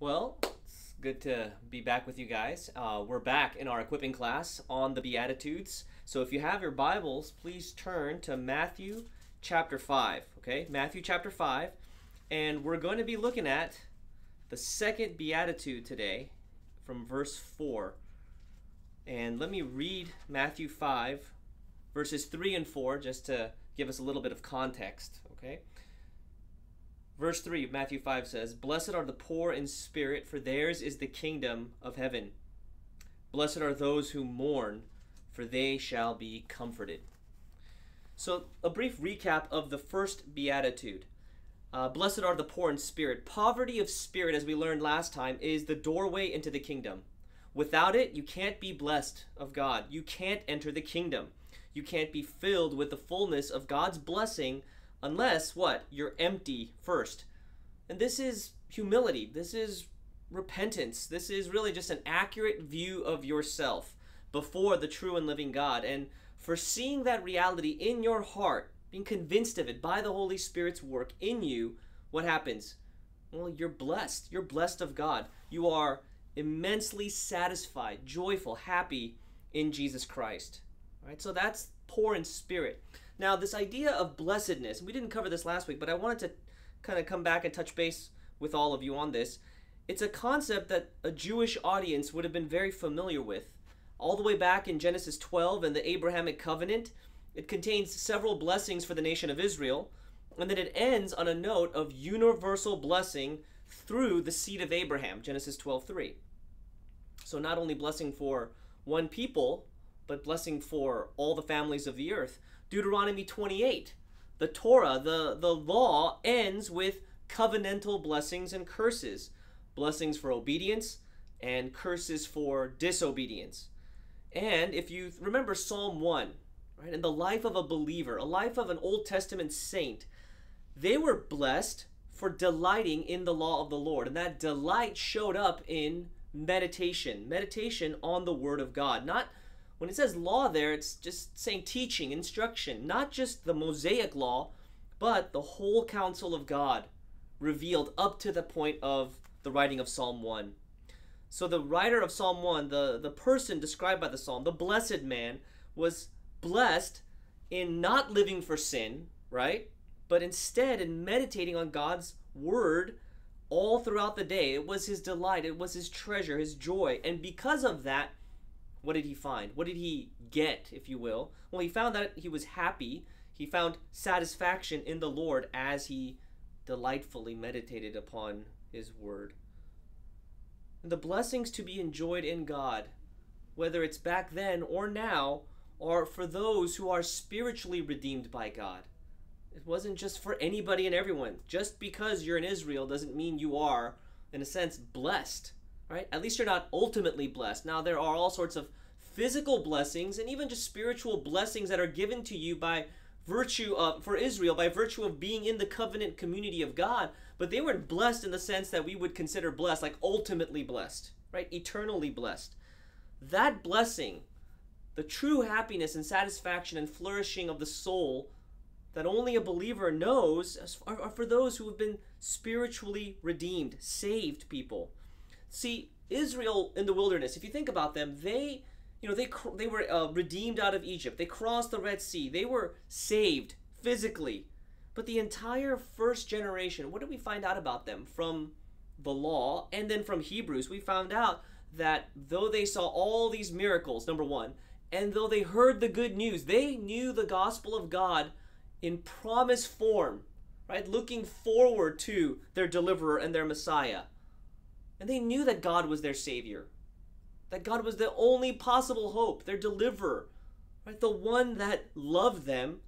Well, it's good to be back with you guys. Uh, we're back in our equipping class on the Beatitudes. So if you have your Bibles, please turn to Matthew chapter 5. Okay, Matthew chapter 5. And we're going to be looking at the second Beatitude today from verse 4. And let me read Matthew 5, verses 3 and 4, just to give us a little bit of context. Okay. Verse 3 Matthew 5 says, Blessed are the poor in spirit, for theirs is the kingdom of heaven. Blessed are those who mourn, for they shall be comforted. So, a brief recap of the first beatitude. Uh, Blessed are the poor in spirit. Poverty of spirit, as we learned last time, is the doorway into the kingdom. Without it, you can't be blessed of God. You can't enter the kingdom. You can't be filled with the fullness of God's blessing unless what? You're empty first. And this is humility. This is repentance. This is really just an accurate view of yourself before the true and living God. And for seeing that reality in your heart, being convinced of it by the Holy Spirit's work in you, what happens? Well, you're blessed. You're blessed of God. You are immensely satisfied, joyful, happy in Jesus Christ. All right? So that's poor in spirit. Now, this idea of blessedness, we didn't cover this last week, but I wanted to kind of come back and touch base with all of you on this. It's a concept that a Jewish audience would have been very familiar with. All the way back in Genesis 12 and the Abrahamic covenant, it contains several blessings for the nation of Israel, and then it ends on a note of universal blessing through the seed of Abraham, Genesis 12:3. So not only blessing for one people, but blessing for all the families of the earth. Deuteronomy 28. The Torah, the, the law, ends with covenantal blessings and curses blessings for obedience and curses for disobedience. And if you remember Psalm 1, right, in the life of a believer, a life of an Old Testament saint, they were blessed for delighting in the law of the Lord. And that delight showed up in meditation, meditation on the Word of God, not when it says law there, it's just saying teaching, instruction, not just the Mosaic law, but the whole counsel of God revealed up to the point of the writing of Psalm 1. So the writer of Psalm 1, the, the person described by the psalm, the blessed man, was blessed in not living for sin, right? But instead in meditating on God's word all throughout the day. It was his delight, it was his treasure, his joy. And because of that, what did he find? What did he get, if you will? Well, he found that he was happy. He found satisfaction in the Lord as he delightfully meditated upon his word. And the blessings to be enjoyed in God, whether it's back then or now, are for those who are spiritually redeemed by God. It wasn't just for anybody and everyone. Just because you're in Israel doesn't mean you are, in a sense, blessed right? At least you're not ultimately blessed. Now, there are all sorts of physical blessings and even just spiritual blessings that are given to you by virtue of, for Israel, by virtue of being in the covenant community of God. But they weren't blessed in the sense that we would consider blessed, like ultimately blessed, right? Eternally blessed. That blessing, the true happiness and satisfaction and flourishing of the soul that only a believer knows are, are for those who have been spiritually redeemed, saved people. See, Israel in the wilderness, if you think about them, they, you know, they they were uh, redeemed out of Egypt. They crossed the Red Sea. They were saved physically. But the entire first generation, what did we find out about them from the law and then from Hebrews? We found out that though they saw all these miracles, number 1, and though they heard the good news, they knew the gospel of God in promise form, right? Looking forward to their deliverer and their Messiah. And they knew that God was their Savior, that God was the only possible hope, their deliverer, right? The one that loved them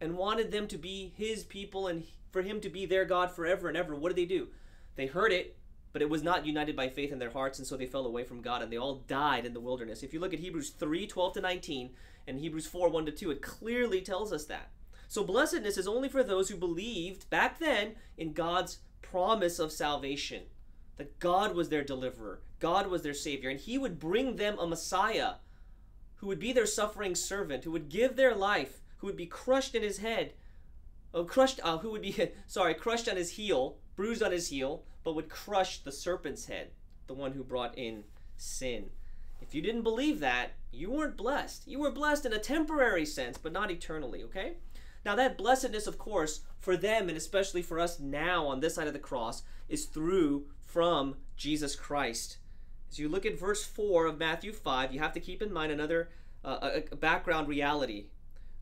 and wanted them to be His people and for Him to be their God forever and ever. What did they do? They heard it, but it was not united by faith in their hearts, and so they fell away from God and they all died in the wilderness. If you look at Hebrews 3 12 to 19 and Hebrews 4 1 to 2, it clearly tells us that. So blessedness is only for those who believed back then in God's promise of salvation that God was their deliverer, God was their savior, and He would bring them a Messiah who would be their suffering servant, who would give their life, who would be crushed in his head, oh, crushed, uh, who would be, sorry, crushed on his heel, bruised on his heel, but would crush the serpent's head, the one who brought in sin. If you didn't believe that, you weren't blessed. You were blessed in a temporary sense, but not eternally, okay? Now, that blessedness, of course, for them and especially for us now on this side of the cross, is through from Jesus Christ. As you look at verse 4 of Matthew 5, you have to keep in mind another uh, background reality,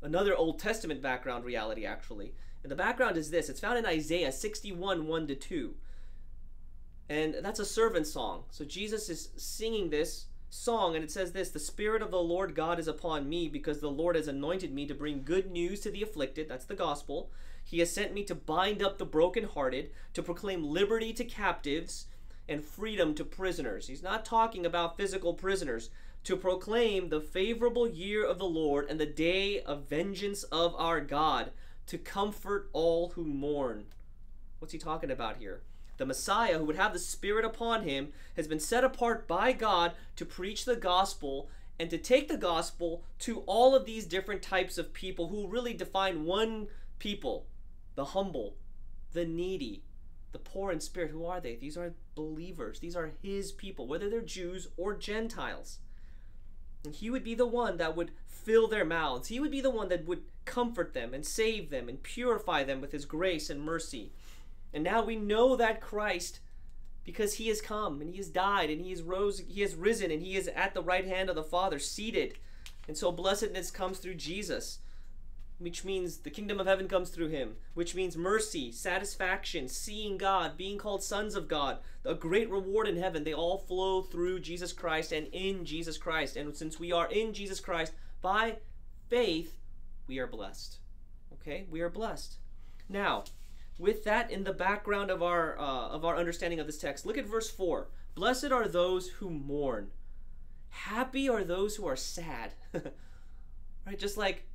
another Old Testament background reality, actually. And the background is this it's found in Isaiah 61 1 to 2. And that's a servant song. So Jesus is singing this song, and it says this The Spirit of the Lord God is upon me, because the Lord has anointed me to bring good news to the afflicted. That's the gospel. He has sent me to bind up the brokenhearted, to proclaim liberty to captives, and freedom to prisoners. He's not talking about physical prisoners. To proclaim the favorable year of the Lord and the day of vengeance of our God, to comfort all who mourn. What's he talking about here? The Messiah, who would have the Spirit upon him, has been set apart by God to preach the gospel and to take the gospel to all of these different types of people who really define one people the humble, the needy, the poor in spirit. Who are they? These are believers, these are his people, whether they're Jews or Gentiles. And he would be the one that would fill their mouths. He would be the one that would comfort them and save them and purify them with his grace and mercy. And now we know that Christ because he has come and he has died and he has rose he has risen and he is at the right hand of the Father seated. And so blessedness comes through Jesus, which means the kingdom of heaven comes through him, which means mercy, satisfaction, seeing God, being called sons of God, a great reward in heaven. They all flow through Jesus Christ and in Jesus Christ. And since we are in Jesus Christ by faith, we are blessed. Okay? We are blessed. Now, with that in the background of our uh, of our understanding of this text, look at verse 4. Blessed are those who mourn. Happy are those who are sad. right? Just like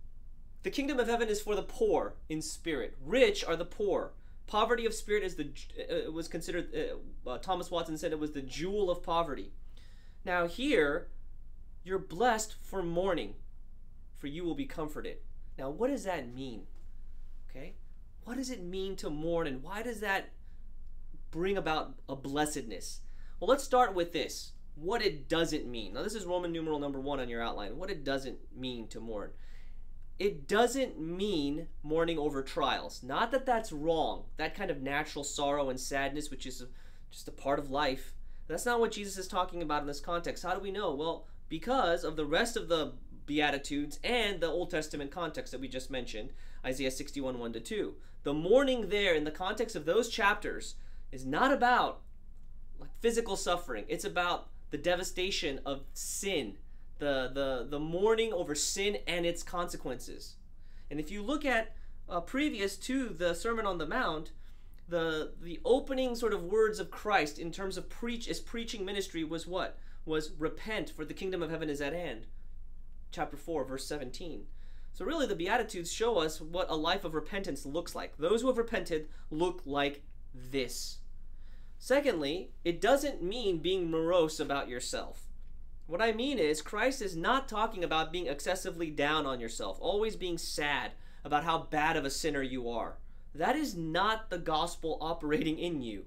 the kingdom of heaven is for the poor in spirit. Rich are the poor. Poverty of spirit is the uh, was considered uh, uh, Thomas Watson said it was the jewel of poverty. Now here you're blessed for mourning, for you will be comforted. Now what does that mean? Okay? What does it mean to mourn and why does that bring about a blessedness? Well, let's start with this what it doesn't mean. Now, this is Roman numeral number one on your outline. What it doesn't mean to mourn. It doesn't mean mourning over trials. Not that that's wrong. That kind of natural sorrow and sadness, which is just a part of life. That's not what Jesus is talking about in this context. How do we know? Well, because of the rest of the Beatitudes and the Old Testament context that we just mentioned, Isaiah 61 1 to 2. The mourning there in the context of those chapters is not about like physical suffering. It's about the devastation of sin, the the the mourning over sin and its consequences. And if you look at uh, previous to the Sermon on the Mount, the the opening sort of words of Christ in terms of preach his preaching ministry was what was repent for the kingdom of heaven is at hand chapter 4, verse 17. So, really, the Beatitudes show us what a life of repentance looks like. Those who have repented look like this. Secondly, it doesn't mean being morose about yourself. What I mean is, Christ is not talking about being excessively down on yourself, always being sad about how bad of a sinner you are. That is not the gospel operating in you.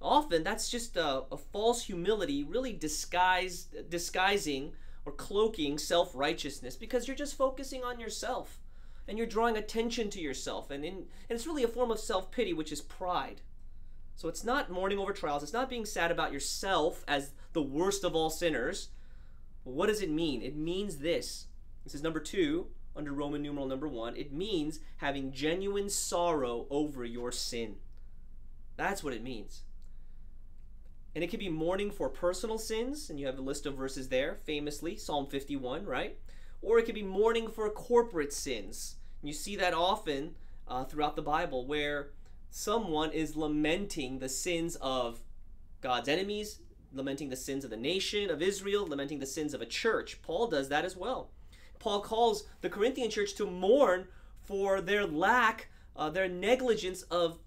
Often, that's just a, a false humility, really disguised, disguising or cloaking self righteousness because you're just focusing on yourself and you're drawing attention to yourself. And, in, and it's really a form of self pity, which is pride. So it's not mourning over trials, it's not being sad about yourself as the worst of all sinners. What does it mean? It means this. This is number two under Roman numeral number one. It means having genuine sorrow over your sin. That's what it means. And it could be mourning for personal sins, and you have a list of verses there, famously, Psalm 51, right? Or it could be mourning for corporate sins. And you see that often uh, throughout the Bible where someone is lamenting the sins of God's enemies, lamenting the sins of the nation of Israel, lamenting the sins of a church. Paul does that as well. Paul calls the Corinthian church to mourn for their lack, uh, their negligence of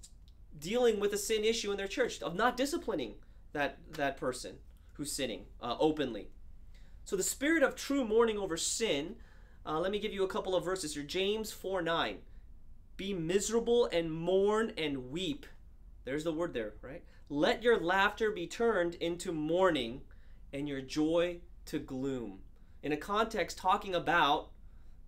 dealing with a sin issue in their church, of not disciplining that that person who's sinning uh, openly. So the spirit of true mourning over sin. Uh, let me give you a couple of verses here. James 4 9. Be miserable and mourn and weep. There's the word there, right? Let your laughter be turned into mourning and your joy to gloom. In a context talking about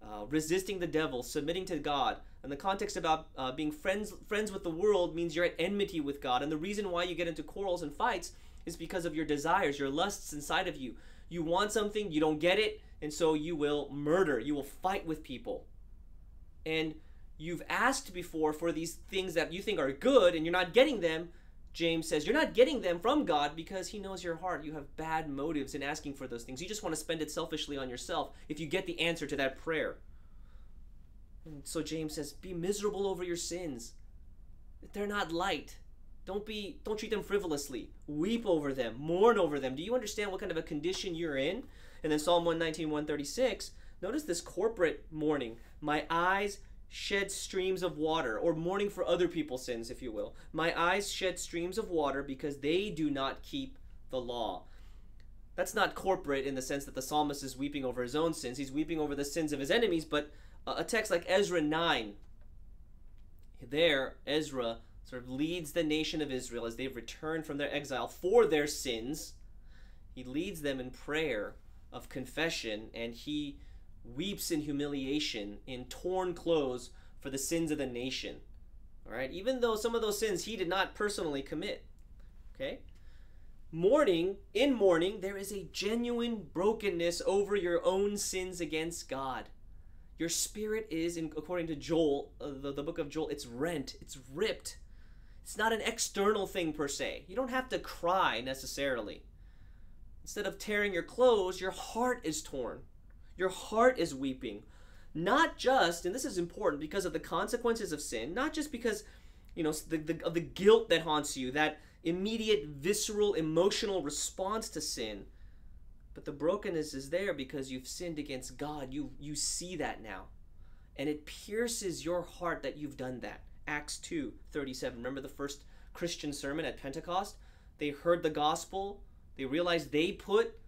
uh, resisting the devil, submitting to God. And the context about uh, being friends friends with the world means you're at enmity with God. And the reason why you get into quarrels and fights is because of your desires, your lusts inside of you. You want something, you don't get it, and so you will murder, you will fight with people. And you've asked before for these things that you think are good and you're not getting them. James says you're not getting them from God because he knows your heart. You have bad motives in asking for those things. You just want to spend it selfishly on yourself if you get the answer to that prayer. And so James says, be miserable over your sins. They're not light. Don't be don't treat them frivolously. Weep over them, mourn over them. Do you understand what kind of a condition you're in? And then Psalm 119, 136, notice this corporate mourning. My eyes shed streams of water, or mourning for other people's sins, if you will. My eyes shed streams of water because they do not keep the law. That's not corporate in the sense that the psalmist is weeping over his own sins. He's weeping over the sins of his enemies, but a text like Ezra 9, there, Ezra sort of leads the nation of Israel as they've returned from their exile for their sins. He leads them in prayer of confession and he weeps in humiliation in torn clothes for the sins of the nation. All right, even though some of those sins he did not personally commit. Okay? Mourning, in mourning, there is a genuine brokenness over your own sins against God. Your spirit is, in, according to Joel, uh, the, the book of Joel, it's rent, it's ripped. It's not an external thing per se. You don't have to cry necessarily. Instead of tearing your clothes, your heart is torn. Your heart is weeping. Not just, and this is important because of the consequences of sin, not just because, you know, the, the, of the guilt that haunts you, that immediate, visceral, emotional response to sin, but the brokenness is there because you've sinned against God. You, you see that now. And it pierces your heart that you've done that. Acts 2 37. Remember the first Christian sermon at Pentecost? They heard the gospel, they realized they put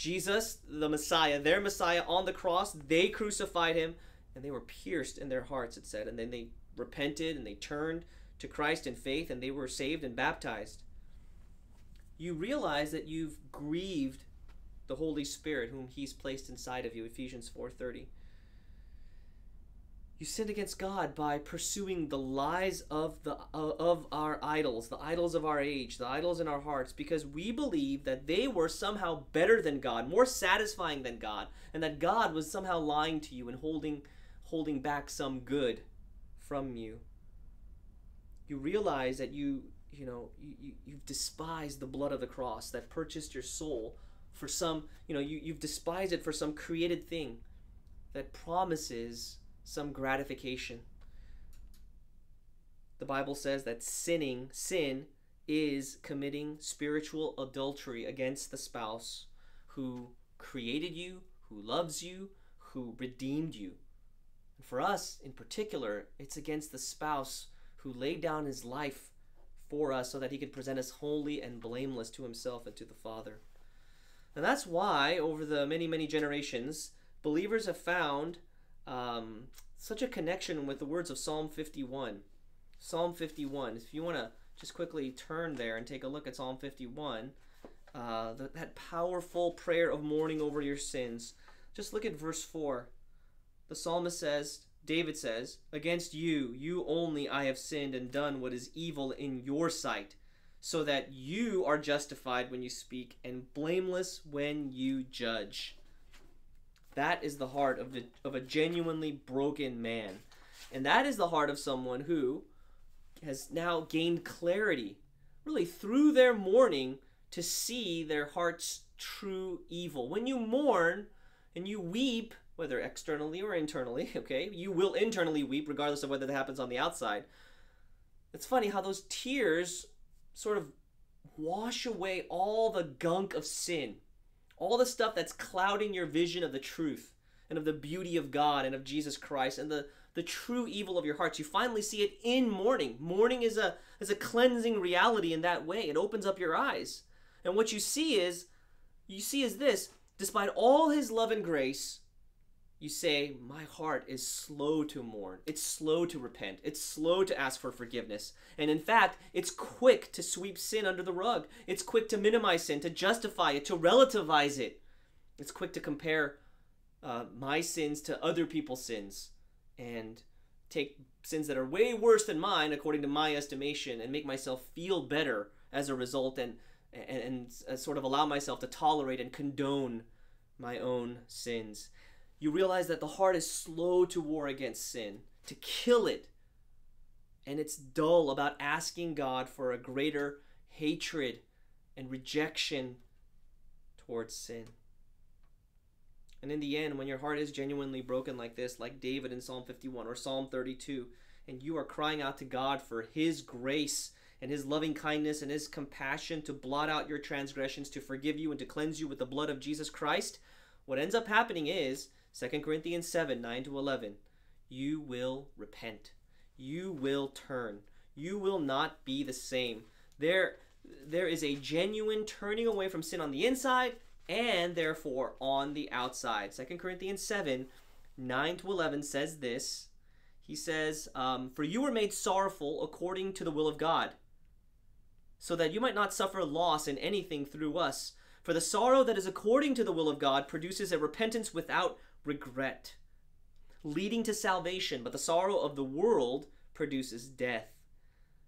Jesus, the Messiah, their Messiah, on the cross. They crucified him, and they were pierced in their hearts, it said. And then they repented and they turned to Christ in faith, and they were saved and baptized. You realize that you've grieved the Holy Spirit, whom He's placed inside of you. Ephesians 4:30. You sinned against God by pursuing the lies of the uh, of our idols, the idols of our age, the idols in our hearts, because we believe that they were somehow better than God, more satisfying than God, and that God was somehow lying to you and holding holding back some good from you. You realize that you you know you, you've despised the blood of the cross that purchased your soul for some you know you, you've despised it for some created thing that promises some gratification. The Bible says that sinning, sin, is committing spiritual adultery against the spouse who created you, who loves you, who redeemed you. And for us in particular, it's against the spouse who laid down his life for us so that he could present us holy and blameless to himself and to the Father. And that's why, over the many, many generations, believers have found um, such a connection with the words of Psalm 51. Psalm 51. If you want to just quickly turn there and take a look at Psalm 51, uh, the, that powerful prayer of mourning over your sins. Just look at verse 4. The psalmist says, David says, Against you, you only, I have sinned and done what is evil in your sight, so that you are justified when you speak and blameless when you judge. That is the heart of, the, of a genuinely broken man. And that is the heart of someone who has now gained clarity, really through their mourning, to see their heart's true evil. When you mourn and you weep, whether externally or internally, okay, you will internally weep regardless of whether that happens on the outside. It's funny how those tears sort of wash away all the gunk of sin all the stuff that's clouding your vision of the truth and of the beauty of God and of Jesus Christ and the the true evil of your hearts. You finally see it in mourning. Mourning is a is a cleansing reality in that way. It opens up your eyes. And what you see is you see is this, despite all his love and grace, you say, My heart is slow to mourn. It's slow to repent. It's slow to ask for forgiveness. And in fact, it's quick to sweep sin under the rug. It's quick to minimize sin, to justify it, to relativize it. It's quick to compare uh, my sins to other people's sins and take sins that are way worse than mine, according to my estimation, and make myself feel better as a result and, and, and uh, sort of allow myself to tolerate and condone my own sins you realize that the heart is slow to war against sin, to kill it. And it's dull about asking God for a greater hatred and rejection towards sin. And in the end, when your heart is genuinely broken like this, like David in Psalm 51 or Psalm 32, and you are crying out to God for His grace and His loving kindness and His compassion to blot out your transgressions, to forgive you, and to cleanse you with the blood of Jesus Christ, what ends up happening is 2 Corinthians 7 9 to 11. You will repent. You will turn. You will not be the same. There, there is a genuine turning away from sin on the inside and therefore on the outside. 2 Corinthians 7 9 to 11 says this. He says, um, For you were made sorrowful according to the will of God, so that you might not suffer loss in anything through us. For the sorrow that is according to the will of God produces a repentance without regret, leading to salvation, but the sorrow of the world produces death.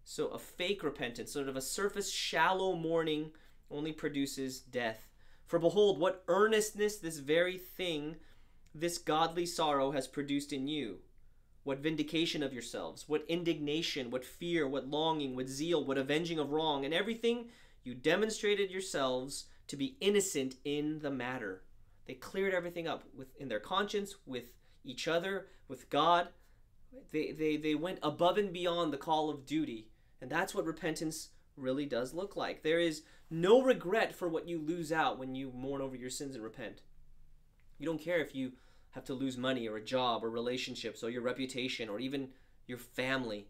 So a fake repentance, sort of a surface shallow mourning, only produces death. For behold, what earnestness this very thing, this godly sorrow has produced in you. What vindication of yourselves, what indignation, what fear, what longing, what zeal, what avenging of wrong, and everything you demonstrated yourselves to be innocent in the matter. They cleared everything up within their conscience, with each other, with God. They, they, they went above and beyond the call of duty. And that's what repentance really does look like. There is no regret for what you lose out when you mourn over your sins and repent. You don't care if you have to lose money or a job or relationships or your reputation or even your family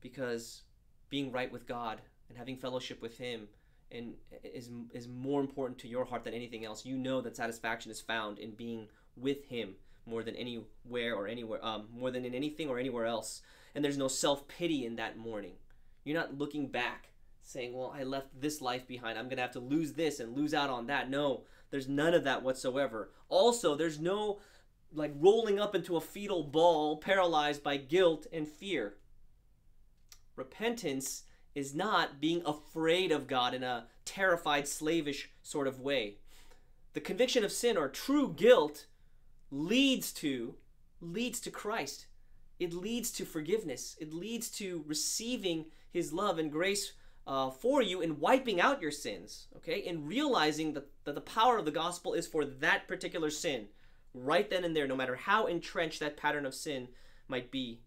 because being right with God and having fellowship with Him and is is more important to your heart than anything else. You know that satisfaction is found in being with Him more than anywhere or anywhere, um, more than in anything or anywhere else. And there's no self pity in that mourning. You're not looking back, saying, "Well, I left this life behind. I'm gonna have to lose this and lose out on that." No, there's none of that whatsoever. Also, there's no like rolling up into a fetal ball, paralyzed by guilt and fear. Repentance is not being afraid of God in a terrified, slavish sort of way. The conviction of sin or true guilt leads to leads to Christ. It leads to forgiveness. It leads to receiving His love and grace uh, for you and wiping out your sins. Okay, and realizing that, that the power of the gospel is for that particular sin, right then and there, no matter how entrenched that pattern of sin might be.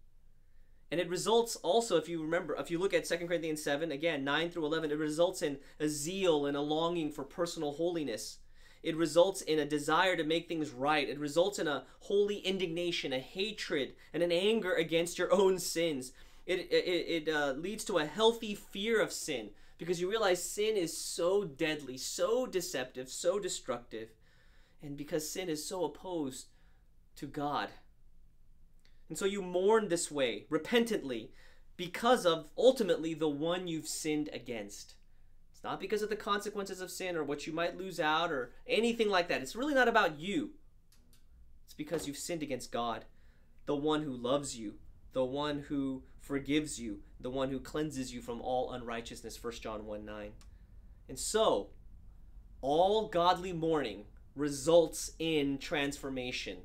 And it results also, if you remember, if you look at 2 Corinthians 7, again, 9 through 11, it results in a zeal and a longing for personal holiness. It results in a desire to make things right. It results in a holy indignation, a hatred, and an anger against your own sins. It, it, it uh, leads to a healthy fear of sin because you realize sin is so deadly, so deceptive, so destructive. And because sin is so opposed to God. And so you mourn this way, repentantly, because of ultimately the one you've sinned against. It's not because of the consequences of sin or what you might lose out or anything like that. It's really not about you. It's because you've sinned against God, the one who loves you, the one who forgives you, the one who cleanses you from all unrighteousness, 1 John 1 9. And so, all godly mourning results in transformation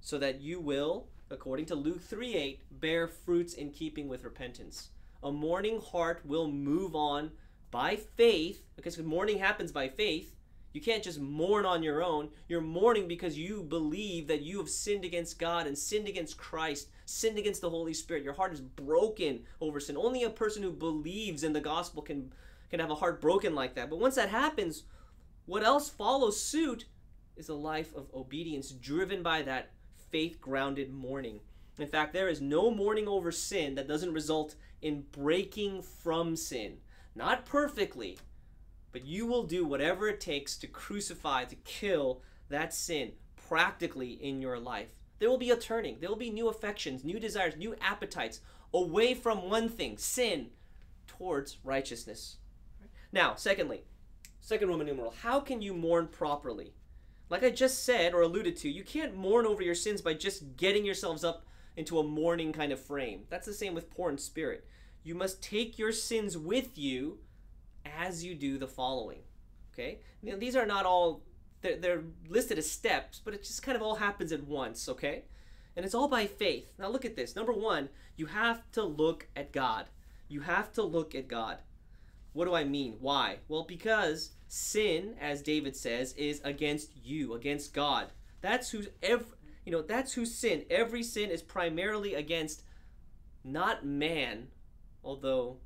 so that you will according to Luke 3 8, bear fruits in keeping with repentance. A mourning heart will move on by faith, because mourning happens by faith. You can't just mourn on your own. You're mourning because you believe that you have sinned against God and sinned against Christ, sinned against the Holy Spirit. Your heart is broken over sin. Only a person who believes in the gospel can, can have a heart broken like that. But once that happens, what else follows suit is a life of obedience driven by that faith grounded mourning. In fact, there is no mourning over sin that doesn't result in breaking from sin. Not perfectly, but you will do whatever it takes to crucify, to kill that sin, practically in your life. There will be a turning. There will be new affections, new desires, new appetites away from one thing, sin, towards righteousness. Now, secondly, second Roman numeral, how can you mourn properly? Like I just said or alluded to, you can't mourn over your sins by just getting yourselves up into a mourning kind of frame. That's the same with poor in spirit. You must take your sins with you as you do the following. Okay? Now, these are not all, they're, they're listed as steps, but it just kind of all happens at once, okay? And it's all by faith. Now look at this. Number one, you have to look at God. You have to look at God. What do I mean? Why? Well, because sin, as David says, is against you, against God. That's who's every, you know, that's whose sin. Every sin is primarily against not man, although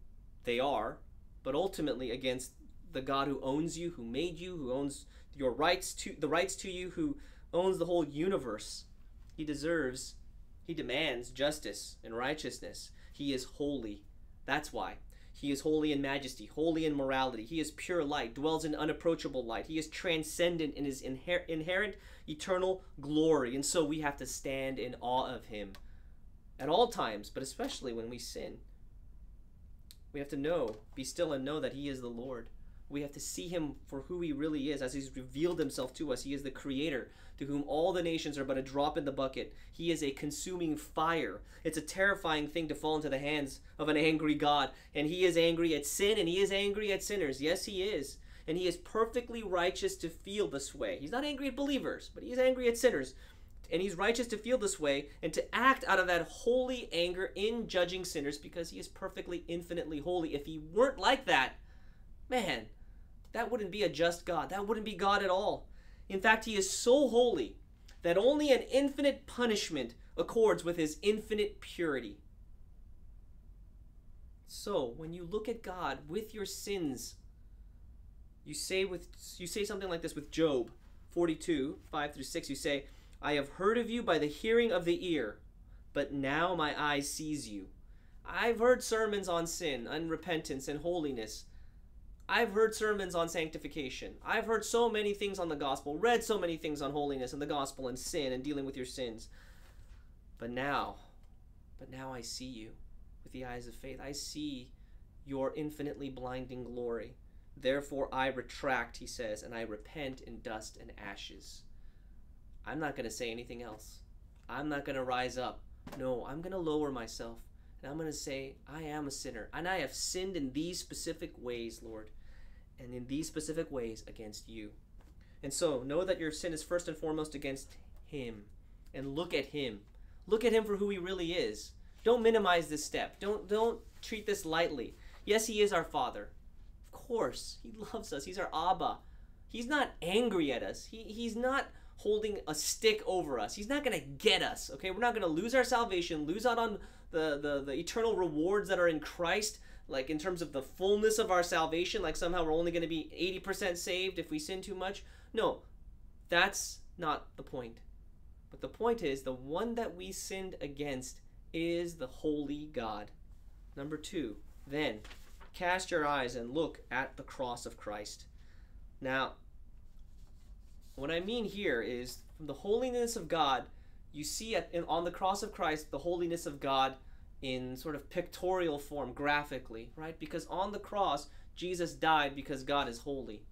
they are, but ultimately against the God who owns you, who made you, who owns your rights to the rights to you, who owns the whole universe. He deserves, he demands justice and righteousness. He is holy. That's why. He is holy in majesty, holy in morality. He is pure light, dwells in unapproachable light. He is transcendent in his inher- inherent eternal glory. And so we have to stand in awe of him at all times, but especially when we sin. We have to know, be still and know that he is the Lord. We have to see him for who he really is as he's revealed himself to us. He is the creator to whom all the nations are but a drop in the bucket. He is a consuming fire. It's a terrifying thing to fall into the hands of an angry God. And he is angry at sin and he is angry at sinners. Yes, he is. And he is perfectly righteous to feel this way. He's not angry at believers, but he is angry at sinners. And he's righteous to feel this way and to act out of that holy anger in judging sinners because he is perfectly, infinitely holy. If he weren't like that, man, that wouldn't be a just God. That wouldn't be God at all. In fact, he is so holy that only an infinite punishment accords with his infinite purity. So, when you look at God with your sins, you say with you say something like this with Job 42, 5 through 6, you say, I have heard of you by the hearing of the ear, but now my eye sees you. I've heard sermons on sin, and repentance, and holiness, I've heard sermons on sanctification. I've heard so many things on the gospel, read so many things on holiness and the gospel and sin and dealing with your sins. But now, but now I see you with the eyes of faith. I see your infinitely blinding glory. Therefore I retract, he says, and I repent in dust and ashes. I'm not going to say anything else. I'm not going to rise up. No, I'm going to lower myself. And I'm going to say, I am a sinner. And I have sinned in these specific ways, Lord and in these specific ways against you. And so know that your sin is first and foremost against Him. And look at Him. Look at Him for who He really is. Don't minimize this step. Don't don't treat this lightly. Yes, He is our Father. Of course, He loves us. He's our Abba. He's not angry at us. He, he's not holding a stick over us. He's not going to get us. Okay, we're not going to lose our salvation, lose out on the, the the eternal rewards that are in Christ like in terms of the fullness of our salvation, like somehow we're only going to be 80% saved if we sin too much. No, that's not the point. But the point is, the one that we sinned against is the holy God. Number two, then cast your eyes and look at the cross of Christ. Now, what I mean here is from the holiness of God, you see at, on the cross of Christ the holiness of God in sort of pictorial form, graphically, right? Because on the cross, Jesus died because God is holy.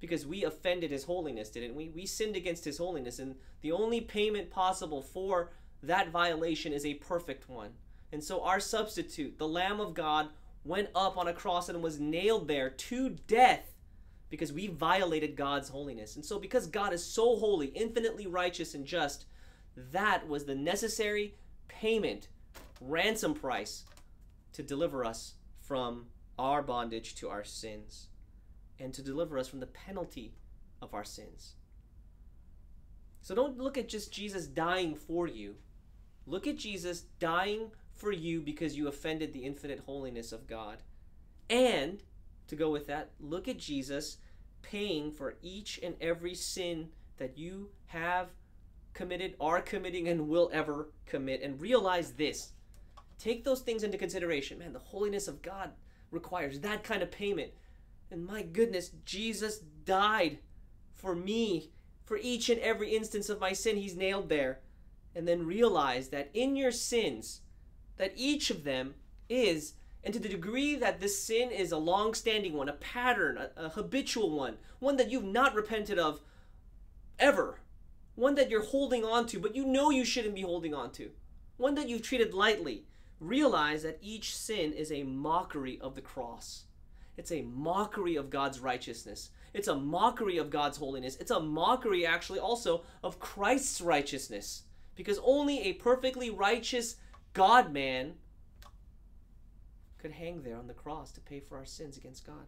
Because we offended his holiness, didn't we? We sinned against his holiness, and the only payment possible for that violation is a perfect one. And so our substitute, the Lamb of God, went up on a cross and was nailed there to death because we violated God's holiness. And so, because God is so holy, infinitely righteous, and just, that was the necessary payment ransom price to deliver us from our bondage to our sins and to deliver us from the penalty of our sins. So don't look at just Jesus dying for you. Look at Jesus dying for you because you offended the infinite holiness of God. And to go with that, look at Jesus paying for each and every sin that you have committed, are committing, and will ever commit. And realize this Take those things into consideration. Man, the holiness of God requires that kind of payment. And my goodness, Jesus died for me for each and every instance of my sin, he's nailed there. And then realize that in your sins, that each of them is, and to the degree that this sin is a long standing one, a pattern, a, a habitual one, one that you've not repented of ever, one that you're holding on to, but you know you shouldn't be holding on to, one that you've treated lightly, realize that each sin is a mockery of the cross. It's a mockery of God's righteousness. It's a mockery of God's holiness. It's a mockery, actually, also of Christ's righteousness. Because only a perfectly righteous God man could hang there on the cross to pay for our sins against God.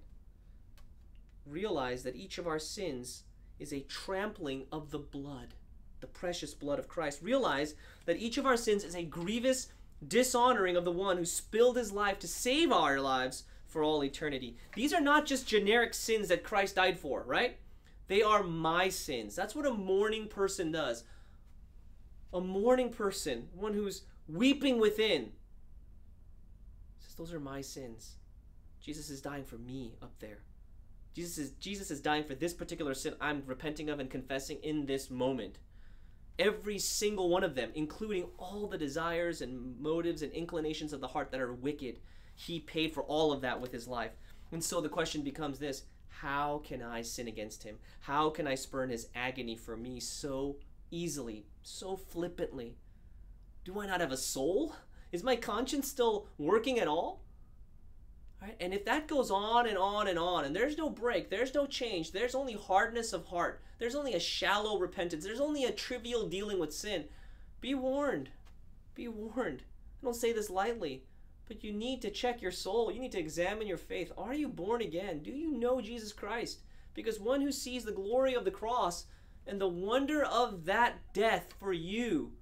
Realize that each of our sins is a trampling of the blood, the precious blood of Christ. Realize that each of our sins is a grievous dishonoring of the one who spilled his life to save our lives for all eternity. These are not just generic sins that Christ died for, right? They are my sins. That's what a mourning person does. A mourning person, one who's weeping within, says, Those are my sins. Jesus is dying for me up there. Jesus is, Jesus is dying for this particular sin I'm repenting of and confessing in this moment. Every single one of them, including all the desires and motives and inclinations of the heart that are wicked, he paid for all of that with his life. And so the question becomes this how can I sin against him? How can I spurn his agony for me so easily, so flippantly? Do I not have a soul? Is my conscience still working at all? Right? And if that goes on and on and on, and there's no break, there's no change, there's only hardness of heart, there's only a shallow repentance, there's only a trivial dealing with sin, be warned. Be warned. I don't say this lightly. But you need to check your soul. You need to examine your faith. Are you born again? Do you know Jesus Christ? Because one who sees the glory of the cross and the wonder of that death for you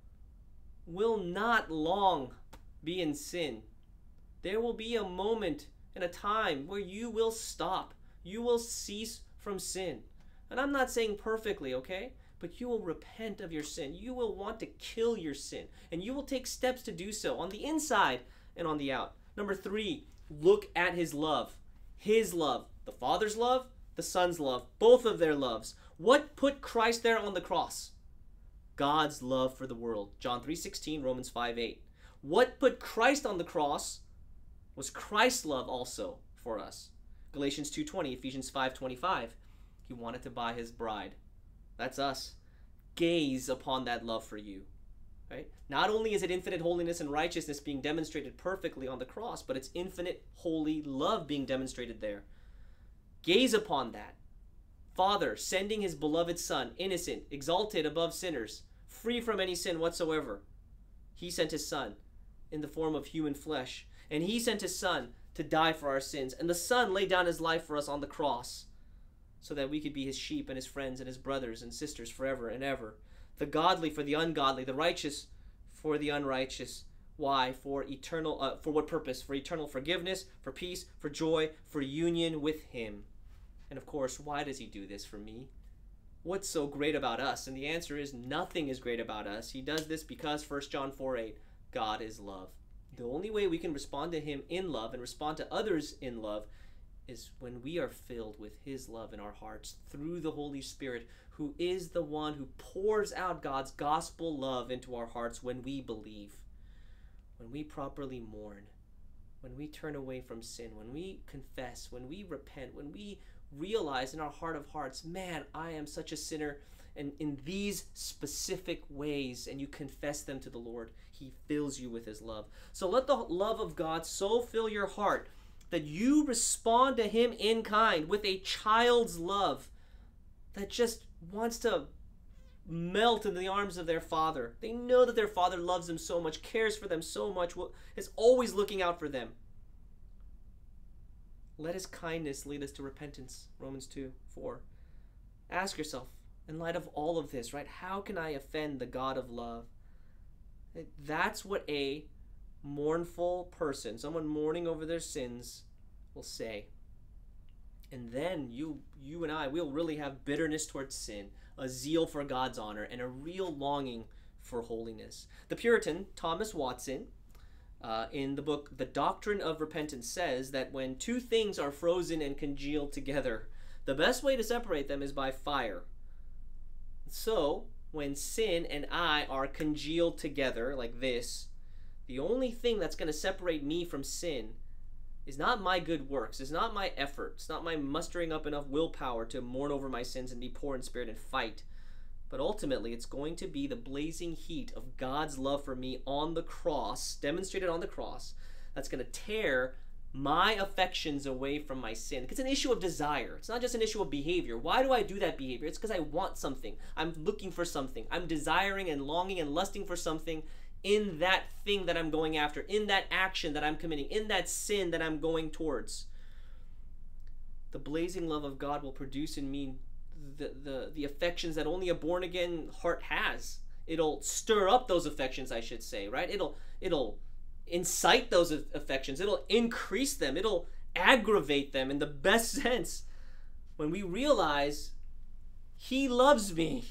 will not long be in sin. There will be a moment and a time where you will stop. You will cease from sin. And I'm not saying perfectly, okay? But you will repent of your sin. You will want to kill your sin. And you will take steps to do so on the inside and on the out. Number three, look at his love. His love. The Father's love, the Son's love, both of their loves. What put Christ there on the cross? God's love for the world. John 3:16, Romans 5:8. What put Christ on the cross was Christ's love also for us. Galatians 2:20, Ephesians 5:25. He wanted to buy his bride. That's us. Gaze upon that love for you. Right? Not only is it infinite holiness and righteousness being demonstrated perfectly on the cross, but it's infinite holy love being demonstrated there. Gaze upon that. Father sending his beloved Son, innocent, exalted above sinners, free from any sin whatsoever. He sent his Son in the form of human flesh, and he sent his Son to die for our sins. And the Son laid down his life for us on the cross so that we could be his sheep and his friends and his brothers and sisters forever and ever the godly for the ungodly, the righteous for the unrighteous. Why? For eternal, uh, for what purpose? For eternal forgiveness, for peace, for joy, for union with Him. And of course, why does He do this for me? What's so great about us? And the answer is nothing is great about us. He does this because 1 John 4 8, God is love. The only way we can respond to Him in love and respond to others in love is when we are filled with His love in our hearts through the Holy Spirit, who is the one who pours out God's gospel love into our hearts when we believe, when we properly mourn, when we turn away from sin, when we confess, when we repent, when we realize in our heart of hearts, man, I am such a sinner. And in these specific ways, and you confess them to the Lord, He fills you with His love. So let the love of God so fill your heart that you respond to Him in kind with a child's love that just wants to melt in the arms of their father. They know that their father loves them so much, cares for them so much, is always looking out for them. Let his kindness lead us to repentance. Romans 2 4. Ask yourself, in light of all of this, right, how can I offend the God of love? That's what a mournful person, someone mourning over their sins, will say and then you you and I will really have bitterness towards sin, a zeal for God's honor, and a real longing for holiness. The Puritan Thomas Watson, uh, in the book The Doctrine of Repentance, says that when two things are frozen and congealed together, the best way to separate them is by fire. So, when sin and I are congealed together like this, the only thing that's going to separate me from sin is not my good works, is not my effort, it's not my mustering up enough willpower to mourn over my sins and be poor in spirit and fight. But ultimately, it's going to be the blazing heat of God's love for me on the cross, demonstrated on the cross, that's going to tear my affections away from my sin. It's an issue of desire. It's not just an issue of behavior. Why do I do that behavior? It's because I want something. I'm looking for something. I'm desiring and longing and lusting for something in that thing that I'm going after, in that action that I'm committing, in that sin that I'm going towards. The blazing love of God will produce in me the, the, the affections that only a born again heart has. It'll stir up those affections, I should say, right? It'll it'll incite those affections. It'll increase them. It'll aggravate them in the best sense. When we realize he loves me.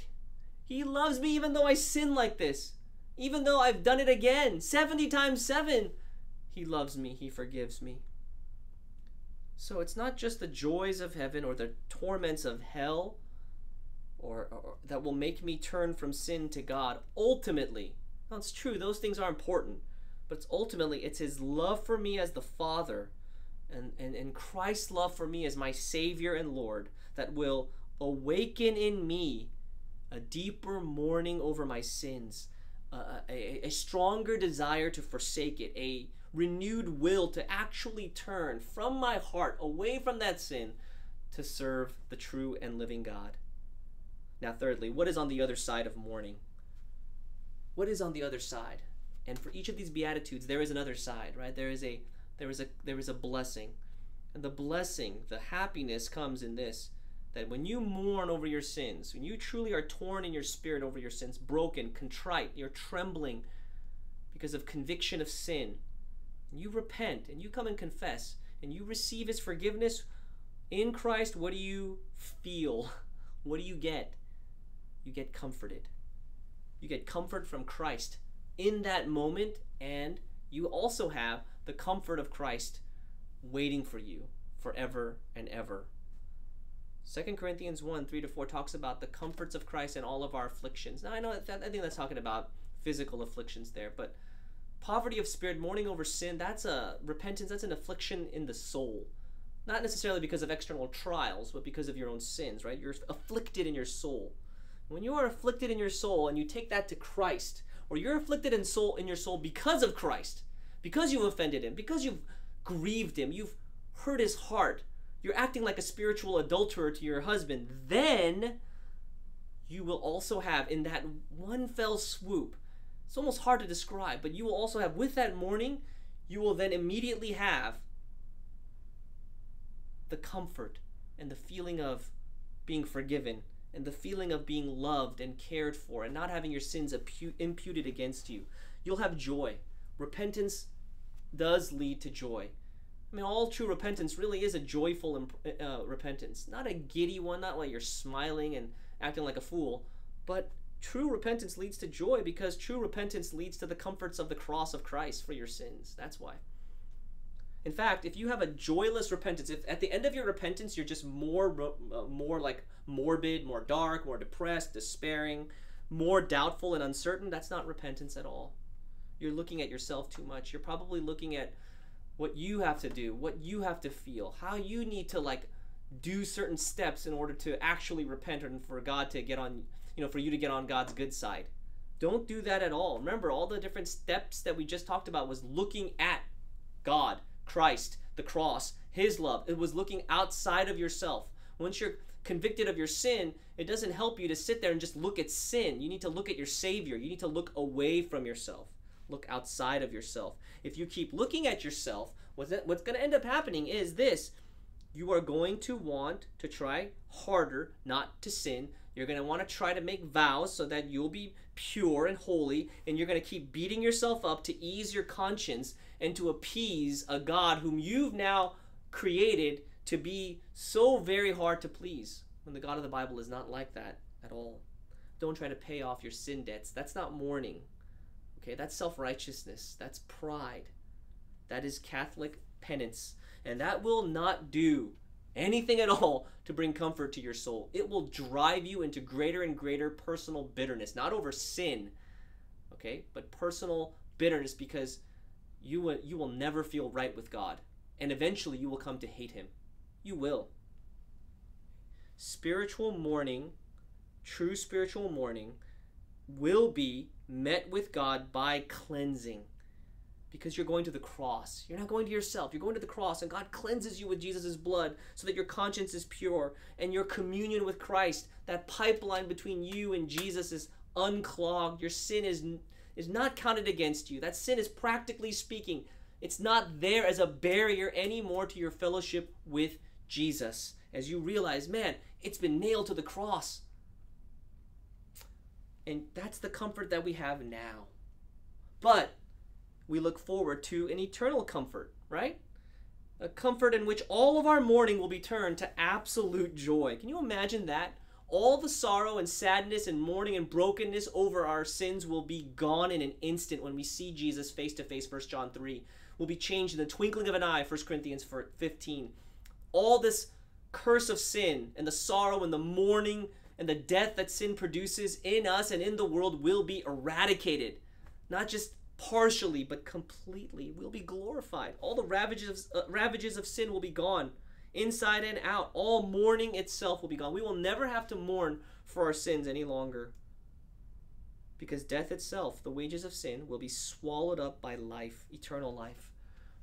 He loves me even though I sin like this. Even though I've done it again 70 times 7, He loves me, He forgives me. So it's not just the joys of heaven or the torments of hell or, or that will make me turn from sin to God. Ultimately, That's true, those things are important, but it's ultimately it's His love for me as the Father and, and, and Christ's love for me as my Savior and Lord that will awaken in me a deeper mourning over my sins a, a, stronger desire to forsake it, a renewed will to actually turn from my heart away from that sin to serve the true and living God. Now, thirdly, what is on the other side of mourning? What is on the other side? And for each of these beatitudes, there is another side, right? There is a there is a there is a blessing. And the blessing, the happiness comes in this that when you mourn over your sins, when you truly are torn in your spirit over your sins, broken, contrite, you're trembling because of conviction of sin, and you repent and you come and confess and you receive his forgiveness in Christ, what do you feel? What do you get? You get comforted. You get comfort from Christ in that moment, and you also have the comfort of Christ waiting for you forever and ever. 2 Corinthians 1 3 to 4 talks about the comforts of Christ and all of our afflictions. Now, I know that, I think that's talking about physical afflictions there, but poverty of spirit, mourning over sin, that's a repentance, that's an affliction in the soul. Not necessarily because of external trials, but because of your own sins, right? You're afflicted in your soul. When you are afflicted in your soul and you take that to Christ, or you're afflicted in soul in your soul because of Christ, because you've offended him, because you've grieved him, you've hurt his heart, you're acting like a spiritual adulterer to your husband, then you will also have in that one fell swoop, it's almost hard to describe, but you will also have with that mourning, you will then immediately have the comfort and the feeling of being forgiven and the feeling of being loved and cared for and not having your sins imputed against you. You'll have joy. Repentance does lead to joy. I mean, all true repentance really is a joyful uh, repentance, not a giddy one, not like you're smiling and acting like a fool, but true repentance leads to joy because true repentance leads to the comforts of the cross of Christ for your sins. That's why. In fact, if you have a joyless repentance, if at the end of your repentance you're just more uh, more like morbid, more dark, more depressed, despairing, more doubtful and uncertain, that's not repentance at all. You're looking at yourself too much. You're probably looking at what you have to do, what you have to feel, how you need to like do certain steps in order to actually repent and for God to get on, you know, for you to get on God's good side. Don't do that at all. Remember, all the different steps that we just talked about was looking at God, Christ, the cross, His love. It was looking outside of yourself. Once you're convicted of your sin, it doesn't help you to sit there and just look at sin. You need to look at your Savior. You need to look away from yourself look outside of yourself. If you keep looking at yourself, what's, what's going to end up happening is this you are going to want to try harder not to sin. You're going to want to try to make vows so that you'll be pure and holy, and you're going to keep beating yourself up to ease your conscience and to appease a God whom you've now created to be so very hard to please. When the God of the Bible is not like that at all. Don't try to pay off your sin debts. That's not mourning. Okay, that's self righteousness. That's pride. That is Catholic penance. And that will not do anything at all to bring comfort to your soul. It will drive you into greater and greater personal bitterness, not over sin, okay, but personal bitterness because you will, you will never feel right with God. And eventually you will come to hate Him. You will. Spiritual mourning, true spiritual mourning, will be met with God by cleansing because you're going to the cross. You're not going to yourself. You're going to the cross, and God cleanses you with Jesus' blood so that your conscience is pure and your communion with Christ, that pipeline between you and Jesus, is unclogged. Your sin is, is not counted against you. That sin is practically speaking, it's not there as a barrier anymore to your fellowship with Jesus. As you realize, man, it's been nailed to the cross. And that's the comfort that we have now. But we look forward to an eternal comfort, right? A comfort in which all of our mourning will be turned to absolute joy. Can you imagine that? All the sorrow and sadness and mourning and brokenness over our sins will be gone in an instant when we see Jesus face to face, 1 John 3. Will be changed in the twinkling of an eye, 1 Corinthians 15. All this curse of sin and the sorrow and the mourning and the death that sin produces in us and in the world will be eradicated. Not just partially but completely We'll be glorified. All the ravages of, uh, ravages of sin will be gone, inside and out. All mourning itself will be gone. We will never have to mourn for our sins any longer. Because death itself, the wages of sin, will be swallowed up by life, eternal life,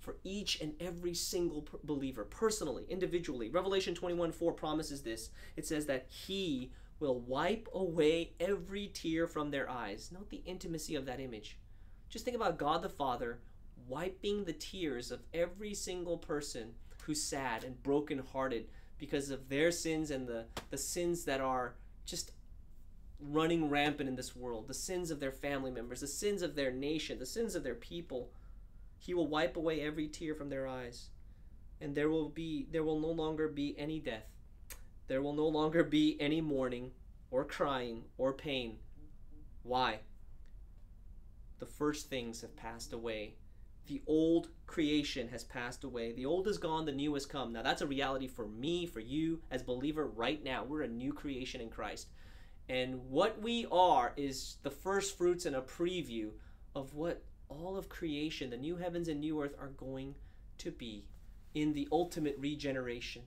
for each and every single believer, personally, individually. Revelation 21 4 promises this. It says that He will wipe away every tear from their eyes. Note the intimacy of that image. Just think about God the Father wiping the tears of every single person who's sad and brokenhearted because of their sins and the, the sins that are just running rampant in this world, the sins of their family members, the sins of their nation, the sins of their people. He will wipe away every tear from their eyes. And there will be there will no longer be any death. There will no longer be any mourning or crying or pain. Why? the first things have passed away. The old creation has passed away. The old is gone, the new has come. Now, that's a reality for me, for you, as believer right now. We're a new creation in Christ. And what we are is the first fruits and a preview of what all of creation, the new heavens and new earth, are going to be in the ultimate regeneration.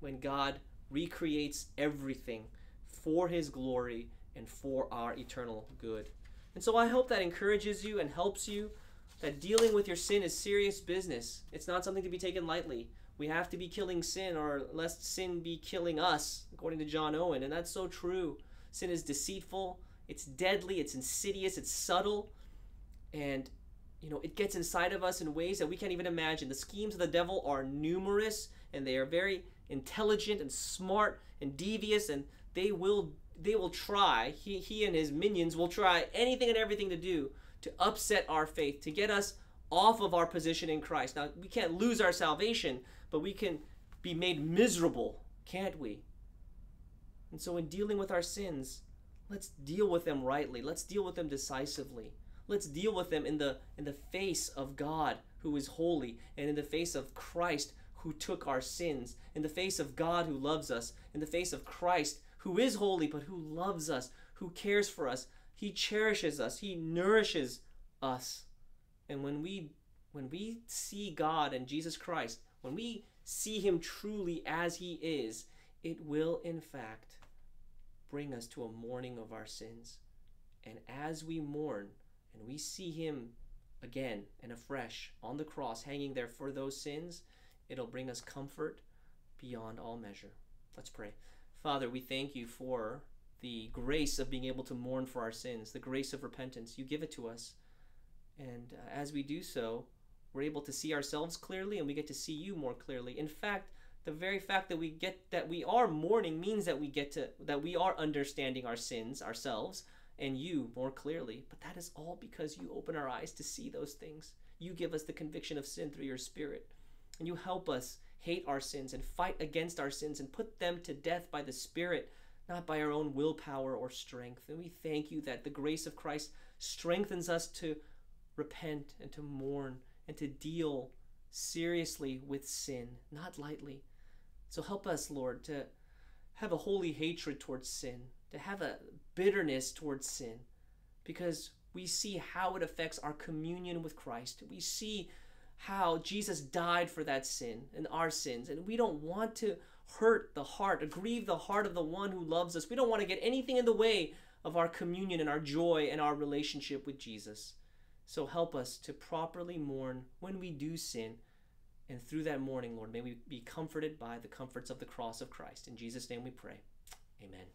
When God recreates everything for his glory and for our eternal good. And so I hope that encourages you and helps you that dealing with your sin is serious business. It's not something to be taken lightly. We have to be killing sin, or lest sin be killing us, according to John Owen. And that's so true. Sin is deceitful, it's deadly, it's insidious, it's subtle, and you know, it gets inside of us in ways that we can't even imagine. The schemes of the devil are numerous and they are very intelligent and smart and devious, and they will they will try, he, he and his minions will try anything and everything to do to upset our faith, to get us off of our position in Christ. Now, we can't lose our salvation, but we can be made miserable, can't we? And so, in dealing with our sins, let's deal with them rightly. Let's deal with them decisively. Let's deal with them in the in the face of God who is holy and in the face of Christ who took our sins, in the face of God who loves us, in the face of Christ who is holy, but who loves us, who cares for us. He cherishes us, He nourishes us. And when we when we see God and Jesus Christ, when we see him truly as he is, it will in fact bring us to a mourning of our sins. And as we mourn and we see him again and afresh on the cross hanging there for those sins, it'll bring us comfort beyond all measure. Let's pray. Father, we thank you for the grace of being able to mourn for our sins, the grace of repentance. You give it to us. And uh, as we do so, we're able to see ourselves clearly and we get to see you more clearly. In fact, the very fact that we get that we are mourning means that we get to that we are understanding our sins ourselves and you more clearly. But that is all because you open our eyes to see those things. You give us the conviction of sin through your spirit. And you help us hate our sins and fight against our sins and put them to death by the Spirit, not by our own willpower or strength. And we thank you that the grace of Christ strengthens us to repent and to mourn and to deal seriously with sin, not lightly. So help us, Lord, to have a holy hatred towards sin, to have a bitterness towards sin, because we see how it affects our communion with Christ. We see how Jesus died for that sin and our sins, and we don't want to hurt the heart, grieve the heart of the one who loves us. We don't want to get anything in the way of our communion and our joy and our relationship with Jesus. So help us to properly mourn when we do sin. And through that mourning, Lord, may we be comforted by the comforts of the cross of Christ. In Jesus' name we pray. Amen.